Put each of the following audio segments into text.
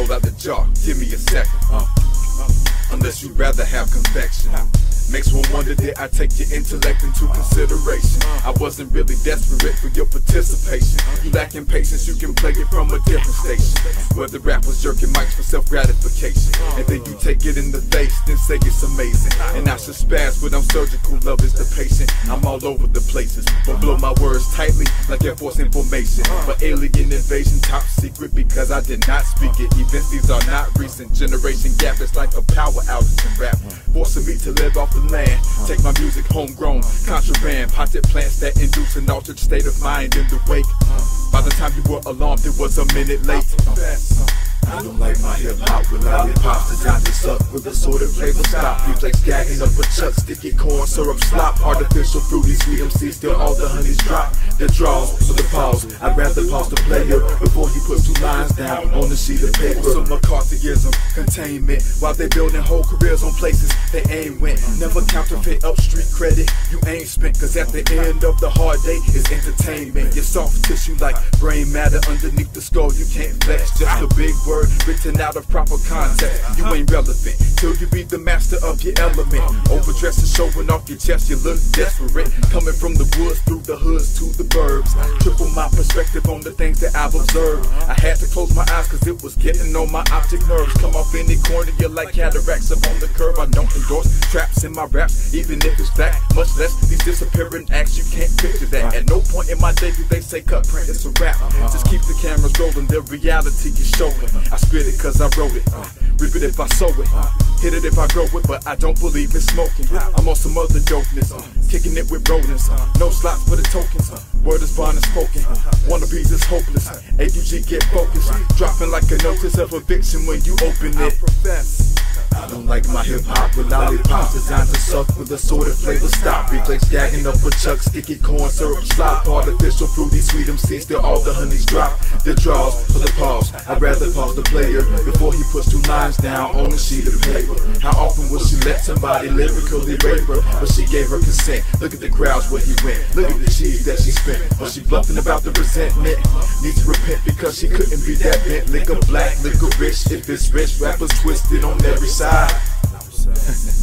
roll out the jar. Give me a second. Uh, unless you'd rather have convection. Makes one wonder did I take your intellect into consideration. I wasn't really desperate for your participation. You lacking patience, you can play it from a different station. Where the rappers jerking mics for self gratification. And then you take it in the face, then say it's amazing. And I should spaz, but I'm surgical, love is the patient. I'm all over the places, but blow my words tightly like Air Force information. But alien invasion, top secret because I did not speak it. Events these are not recent. Generation gap it's like a power outage in rap. Forcing me to live off the land. Take my music homegrown, contraband, potted plants that induce an altered state of mind in the wake. By the time you were alarmed, it was a minute late. I don't like my hip hop with lollipops to suck with assorted flavor stop. you Reflex gagging up a chuck, sticky corn syrup slop. Artificial fruity sweet MC, still all the honeys drop. The draws for the pause. I'd rather pause the player before he puts two lines down on the sheet of paper. Some McCarthyism, containment, while they building whole careers on places they ain't went. Never counterfeit up street credit you ain't spent, cause at the end of the hard day is entertainment. Your soft tissue like brain matter underneath the skull, you can't flex. Just a big word written out of proper context. You ain't relevant till you be the master of your element. Overdressed and showing off your chest, you look desperate. Coming from the woods through the hoods to the burbs. Triple my perspective on the things that I've observed. I had to close my eyes cause it was getting on my optic nerves. Come off any corner, you're like cataracts up on the curb. I don't endorse traps in my raps, even if it's fact. Much less these disappearing acts, you can't picture that. At no point in my day do they say cut print, it's a rap. Just keep the cameras rolling, the reality is showing. I spit it cause I wrote it. Rip it if I sow it. Hit it if I grow it, but I don't believe in smoking. I'm on some other dopeness. Kicking it with rodents. No slots for the tokens. Word is bond and spoken. Wannabes is hopeless. AUG get focused. Dropping like a notice of eviction when you open it. I don't like my hip hop with lollipops designed to suck with assorted flavor stop. Reflex gagging up a chuck, sticky corn syrup slop. Artificial fruity sweet MC, still all the honeys drop. The draws for the pause. I'd rather pause the player before he puts two lines down on a sheet of paper. How often will she let somebody lyrically rape her? But she gave her consent. Look at the crowds where he went. Look at the cheese that she spent. But she bluffing about the resentment? Needs to repent because she couldn't be that bent. Liquor black, liquor rich. If it's rich, rappers twisted on every side side.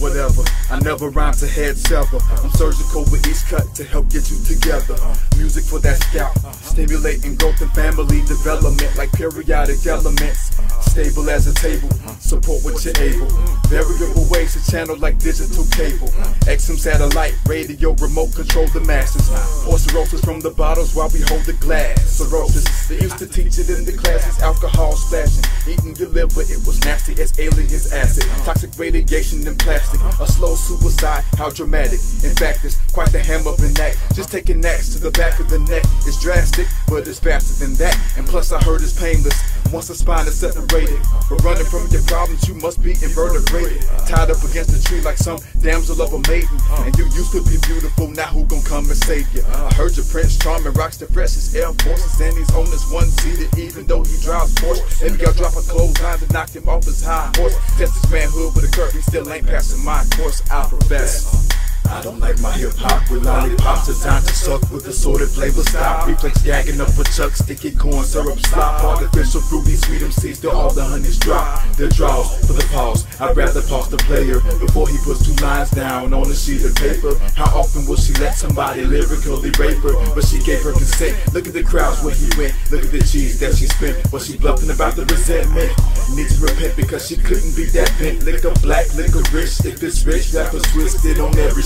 Whatever, I never rhyme to head sever. I'm surgical with each cut to help get you together. Music for that scalp, stimulating growth and family development like periodic elements. Stable as a table, support what you're able. Variable ways to channel like digital cable. XM satellite, radio, remote control the masses. Pour cirrhosis from the bottles while we hold the glass. Cirrhosis, they used to teach it in the classes. Alcohol splashing, eating your liver, it was nasty as aliens acid. Toxic radiation and plastic. A slow suicide, how dramatic. In fact, it's quite the hammer of an act. Just taking axe to the back of the neck is drastic, but it's faster than that. And plus, I heard it's painless. Once the spine is separated, but running from your problems, you must be invertebrated. Tied up against a tree like some damsel of a maiden. And you used to be beautiful, now who gon' come and save you? I heard your Prince Charming rocks the freshest Air Forces, and he's on this one seated, even though he drives Porsche. Maybe I'll drop a clothesline to knock him off his high horse. Test his manhood with a curve, he still ain't passing my course. Profess. I don't like my hip hop with lollipops designed to suck with assorted flavor stop. Reflex gagging up a chuck, sticky corn syrup slop. Artificial fruity sweet MC, still all the honeys drop. The draws for the pause. I'd rather pause the player before he puts two lines down on a sheet of paper. How often will she let somebody lyrically rape her? But she gave her consent. Look at the crowds where he went. Look at the cheese that she spent. Was she bluffing about the resentment? Needs to repent because she couldn't be that bent. Liquor black, liquor rich. If it's rich, rappers twisted on every